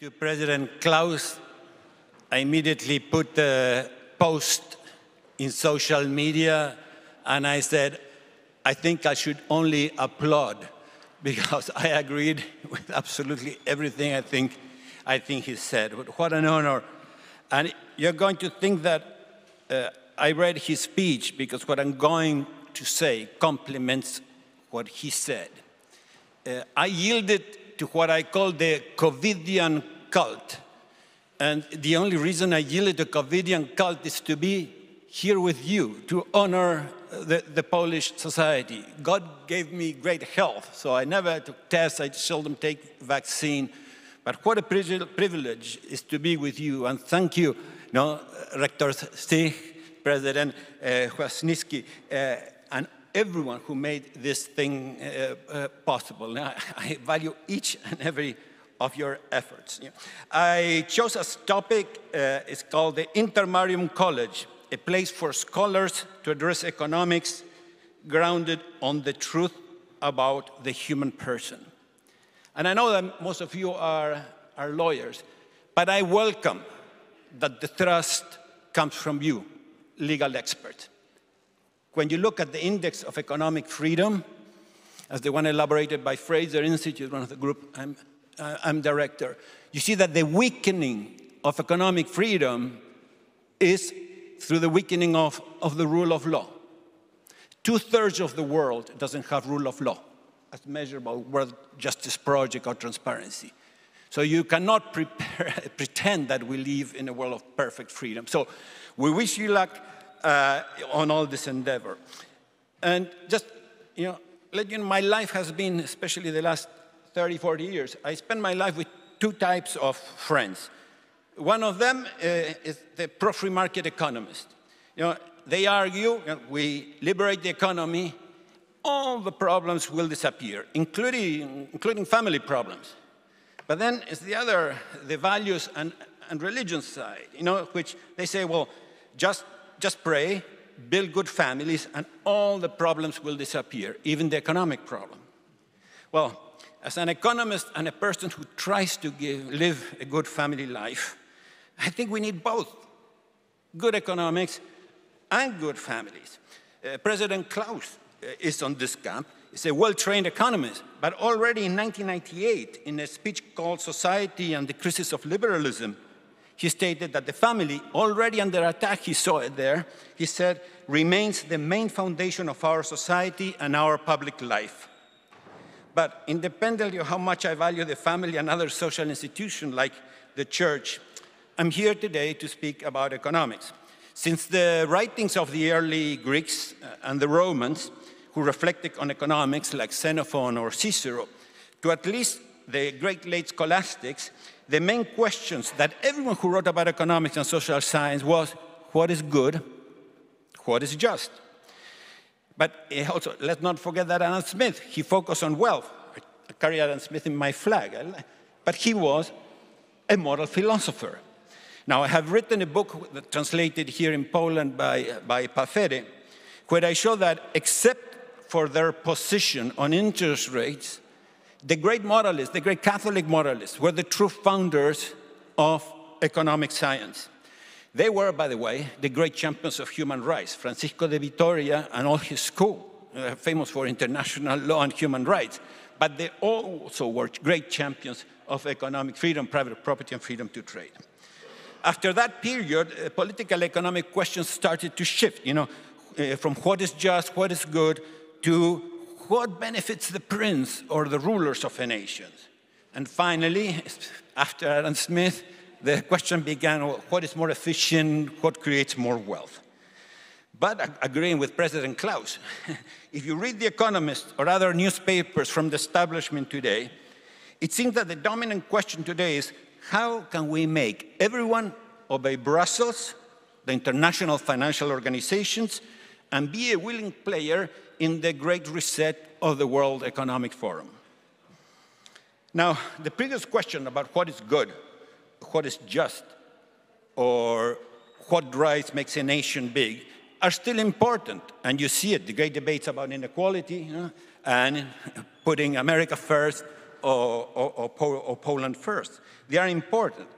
To President Klaus, I immediately put the post in social media and I said, I think I should only applaud because I agreed with absolutely everything I think, I think he said. What an honor. And you're going to think that uh, I read his speech because what I'm going to say complements what he said. Uh, I yielded to what I call the Covidian cult. And the only reason I yielded to Covidian cult is to be here with you, to honor the, the, Polish society. God gave me great health, so I never took tests, I seldom take vaccine. But what a privilege is to be with you, and thank you, no, Rector Zych, President uh, uh, and everyone who made this thing uh, uh, possible. I, I, value each and every of your efforts. I chose as topic, uh, it's called the Intermarium College, a place for scholars to address economics grounded on the truth about the human person. And I know that most of you are, are lawyers, but I welcome that the trust comes from you, legal experts. When you look at the index of economic freedom, as the one elaborated by Fraser Institute, one of the group I'm, I'm director, you see that the weakening of economic freedom is through the weakening of, of the rule of law. Two-thirds of the world doesn't have rule of law as measured by World Justice Project or transparency. So you cannot prepare, pretend that we live in a world of perfect freedom. So we wish you luck uh, on all this endeavor. And just, you know, let you know, my life has been, especially the last 30, 40 years, I spent my life with two types of friends. One of them uh, is the pro-free market economist. You know, they argue, you know, we liberate the economy, all the problems will disappear, including, including family problems. But then it's the other, the values and, and religion side, you know, which they say, well, just just pray, build good families, and all the problems will disappear, even the economic problem. Well, as an economist and a person who tries to give, live a good family life, I think we need both good economics and good families. Uh, President Klaus uh, is on this camp. He's a well-trained economist, but already in 1998, in a speech called Society and the Crisis of Liberalism, he stated that the family, already under attack, he saw it there, he said, remains the main foundation of our society and our public life. But independently of how much I value the family and other social institutions like the church, I'm here today to speak about economics. Since the writings of the early Greeks uh, and the Romans, who reflected on economics like Xenophon or Cicero, to at least the great late scholastics, the main questions that everyone who wrote about economics and social science was what is good, what is just. But eh, also, let's not forget that Adam Smith, he focused on wealth. I carry Adam Smith in my flag, eh, but he was a moral philosopher. Now, I have written a book translated here in Poland by, eh, by Pafere, where I show that except for their position on interest rates, the great moralists, the great Catholic moralists, were the true founders of economic science. They were, by the way, the great champions of human rights. Francisco de Vitoria and all his school, uh, famous for international law and human rights. But they also were great champions of economic freedom, private property, and freedom to trade. After that period, uh, political economic questions started to shift, you know, uh, from what is just, what is good, to what benefits the prince or the rulers of a nation? And finally, after Adam Smith, the question began, what is more efficient, what creates more wealth? But agreeing with President Klaus, if you read The Economist or other newspapers from the establishment today, it seems that the dominant question today is how can we make everyone obey Brussels, the international financial organizations, and be a willing player in the great reset of the World Economic Forum. Now, the previous question about what is good, what is just, or what drives makes a nation big are still important. And you see it, the great debates about inequality you know, and putting America first, or, or, or, or Poland first. They are important.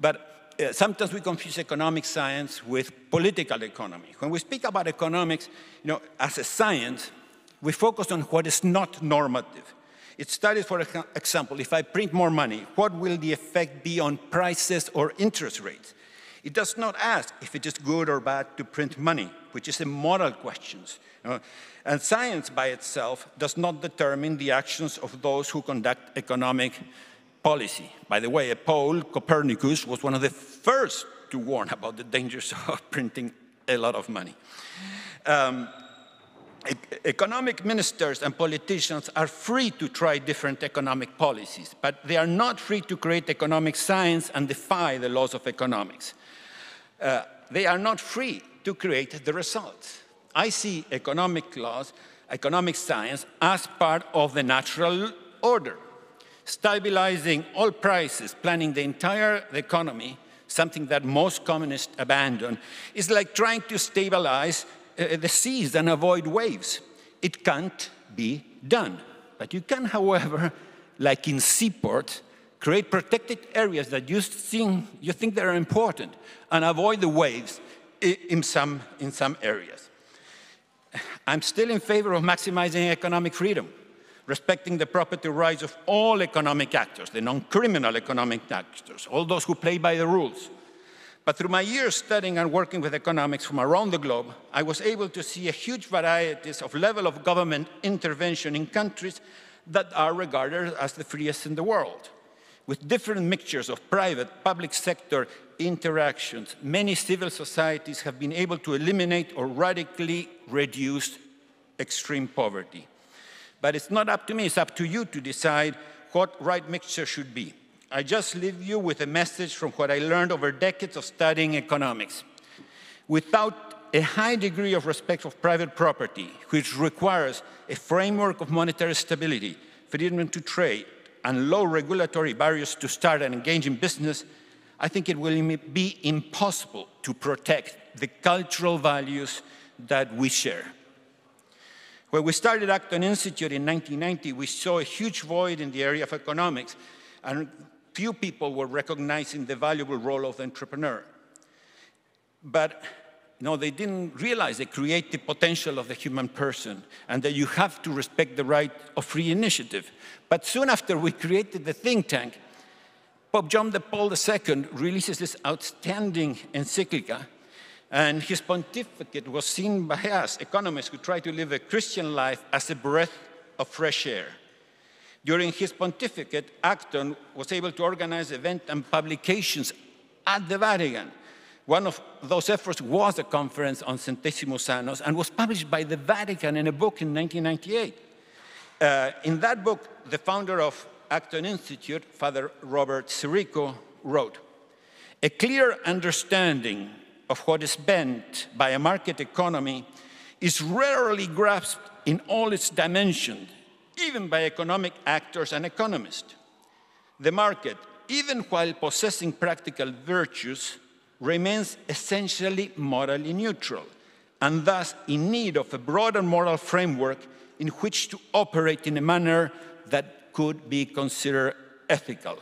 But uh, sometimes we confuse economic science with political economy. When we speak about economics, you know, as a science, we focus on what is not normative. It studies, for example, if I print more money, what will the effect be on prices or interest rates? It does not ask if it is good or bad to print money, which is a moral question. And science by itself does not determine the actions of those who conduct economic policy. By the way, a Pole, Copernicus, was one of the first to warn about the dangers of printing a lot of money. Um, economic ministers and politicians are free to try different economic policies, but they are not free to create economic science and defy the laws of economics. Uh, they are not free to create the results. I see economic laws, economic science, as part of the natural order. Stabilizing all prices, planning the entire economy, something that most communists abandon, is like trying to stabilize uh, the seas and avoid waves. It can't be done. But you can, however, like in seaport, create protected areas that you think, you think that are important and avoid the waves in some, in some areas. I'm still in favor of maximizing economic freedom, respecting the property rights of all economic actors, the non-criminal economic actors, all those who play by the rules. But through my years studying and working with economics from around the globe, I was able to see a huge variety of level of government intervention in countries that are regarded as the freest in the world. With different mixtures of private, public sector interactions, many civil societies have been able to eliminate or radically reduce extreme poverty. But it's not up to me, it's up to you to decide what right mixture should be. I just leave you with a message from what I learned over decades of studying economics. Without a high degree of respect of private property, which requires a framework of monetary stability, freedom to trade, and low regulatory barriers to start and engage in business, I think it will be impossible to protect the cultural values that we share. When we started Acton Institute in 1990, we saw a huge void in the area of economics, and few people were recognizing the valuable role of the entrepreneur. But no, they didn't realize the creative potential of the human person and that you have to respect the right of free initiative. But soon after we created the think tank, Pope John Paul II releases this outstanding encyclica, and his pontificate was seen by us, economists who try to live a Christian life, as a breath of fresh air. During his pontificate, Acton was able to organize events and publications at the Vatican one of those efforts was a conference on Centesimus Annus and was published by the Vatican in a book in 1998. Uh, in that book, the founder of Acton Institute, Father Robert Sirico, wrote, a clear understanding of what is meant by a market economy is rarely grasped in all its dimensions, even by economic actors and economists. The market, even while possessing practical virtues, remains essentially morally neutral and thus in need of a broader moral framework in which to operate in a manner that could be considered ethical.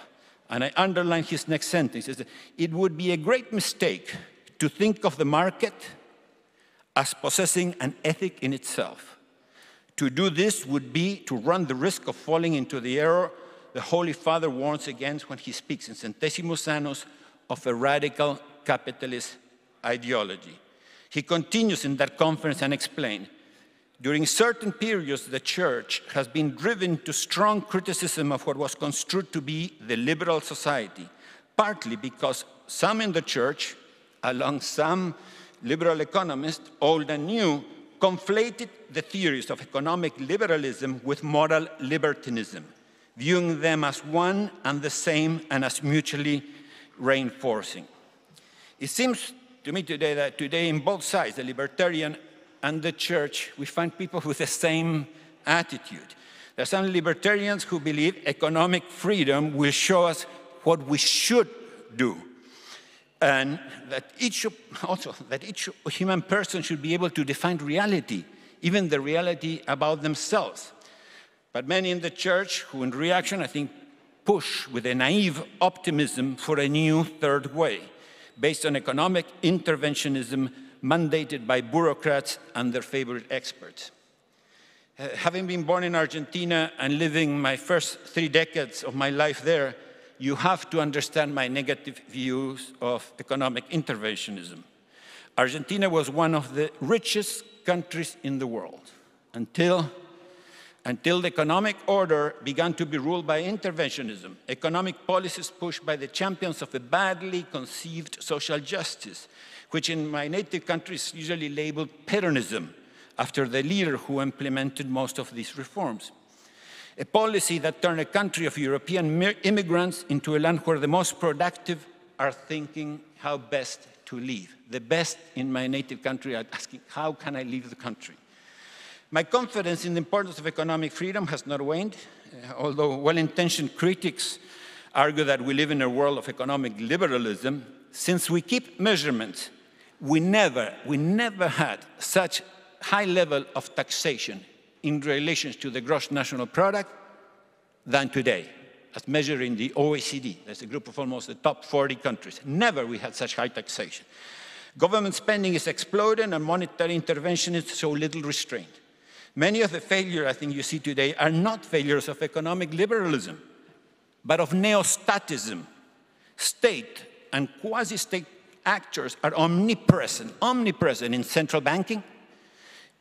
And I underline his next sentence, it would be a great mistake to think of the market as possessing an ethic in itself. To do this would be to run the risk of falling into the error the Holy Father warns against when he speaks in Centesimus Annus of a radical capitalist ideology. He continues in that conference and explained, during certain periods, the church has been driven to strong criticism of what was construed to be the liberal society, partly because some in the church, along some liberal economists, old and new, conflated the theories of economic liberalism with moral libertinism, viewing them as one and the same and as mutually reinforcing. It seems to me today that today in both sides, the libertarian and the church, we find people with the same attitude. There are some libertarians who believe economic freedom will show us what we should do. And that each, also, that each human person should be able to define reality, even the reality about themselves. But many in the church who, in reaction, I think, push with a naive optimism for a new third way based on economic interventionism mandated by bureaucrats and their favorite experts. Uh, having been born in Argentina and living my first three decades of my life there, you have to understand my negative views of economic interventionism. Argentina was one of the richest countries in the world until, until the economic order began to be ruled by interventionism, economic policies pushed by the champions of a badly conceived social justice, which in my native country is usually labeled Peronism, after the leader who implemented most of these reforms a policy that turned a country of European immigrants into a land where the most productive are thinking how best to live. The best in my native country are asking, how can I leave the country? My confidence in the importance of economic freedom has not waned, uh, although well-intentioned critics argue that we live in a world of economic liberalism. Since we keep measurements, we never, we never had such high level of taxation in relation to the gross national product than today, as measured in the OECD. That's a group of almost the top 40 countries. Never we had such high taxation. Government spending is exploding and monetary intervention is so little restrained. Many of the failures I think you see today are not failures of economic liberalism, but of neostatism. State and quasi-state actors are omnipresent, omnipresent in central banking,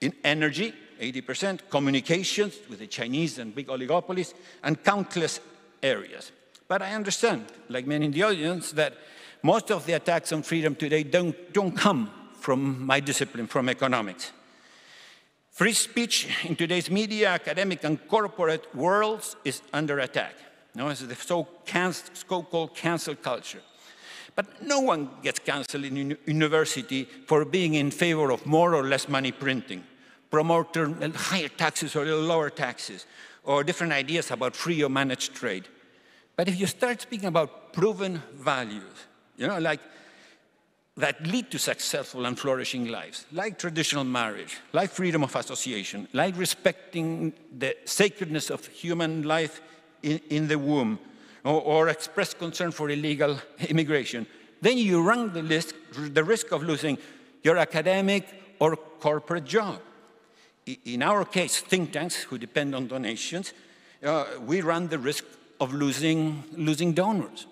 in energy, 80%, communications with the Chinese and big oligopolies, and countless areas. But I understand, like many in the audience, that most of the attacks on freedom today don't, don't come from my discipline, from economics. Free speech in today's media, academic, and corporate worlds is under attack. You know, it's the so-called cancel culture. But no one gets canceled in university for being in favor of more or less money printing promote higher taxes or lower taxes, or different ideas about free or managed trade. But if you start speaking about proven values, you know, like that lead to successful and flourishing lives, like traditional marriage, like freedom of association, like respecting the sacredness of human life in, in the womb, or, or express concern for illegal immigration, then you run the risk, the risk of losing your academic or corporate job in our case, think tanks who depend on donations, uh, we run the risk of losing, losing donors.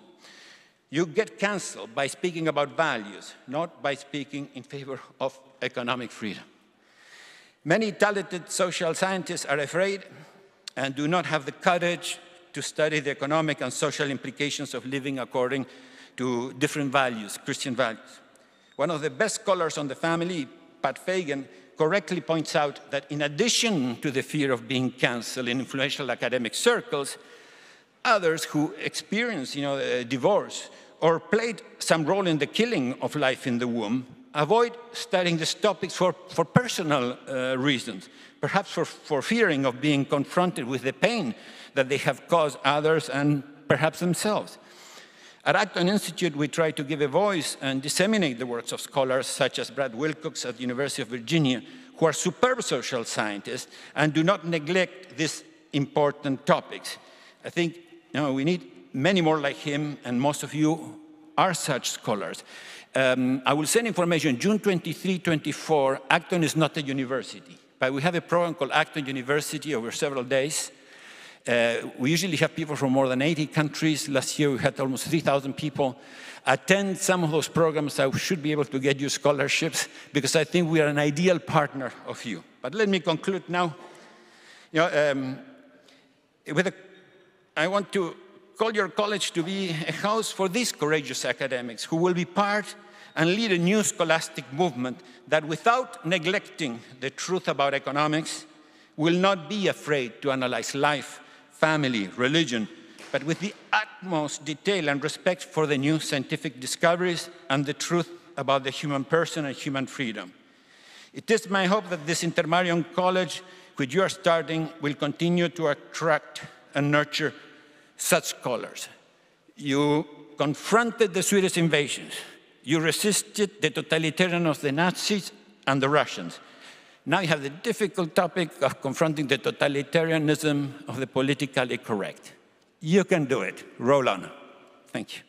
You get canceled by speaking about values, not by speaking in favor of economic freedom. Many talented social scientists are afraid and do not have the courage to study the economic and social implications of living according to different values, Christian values. One of the best scholars on the family, Pat Fagan, correctly points out that in addition to the fear of being canceled in influential academic circles, others who experience you know, divorce or played some role in the killing of life in the womb avoid studying these topics for, for personal uh, reasons, perhaps for, for fearing of being confronted with the pain that they have caused others and perhaps themselves. At Acton Institute, we try to give a voice and disseminate the works of scholars such as Brad Wilcox at the University of Virginia, who are superb social scientists and do not neglect these important topics. I think you know, we need many more like him, and most of you are such scholars. Um, I will send information June 23, 24. Acton is not a university, but we have a program called Acton University over several days. Uh, we usually have people from more than 80 countries. Last year we had almost 3,000 people attend some of those programs. I should be able to get you scholarships because I think we are an ideal partner of you. But let me conclude now. You know, um, with a, I want to call your college to be a house for these courageous academics who will be part and lead a new scholastic movement that without neglecting the truth about economics will not be afraid to analyze life family, religion, but with the utmost detail and respect for the new scientific discoveries and the truth about the human person and human freedom. It is my hope that this Intermarium College, which you are starting, will continue to attract and nurture such scholars. You confronted the Swedish invasions. You resisted the totalitarian of the Nazis and the Russians. Now you have the difficult topic of confronting the totalitarianism of the politically correct. You can do it. Roll on. Thank you.